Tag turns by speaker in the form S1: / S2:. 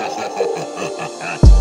S1: ハハハハ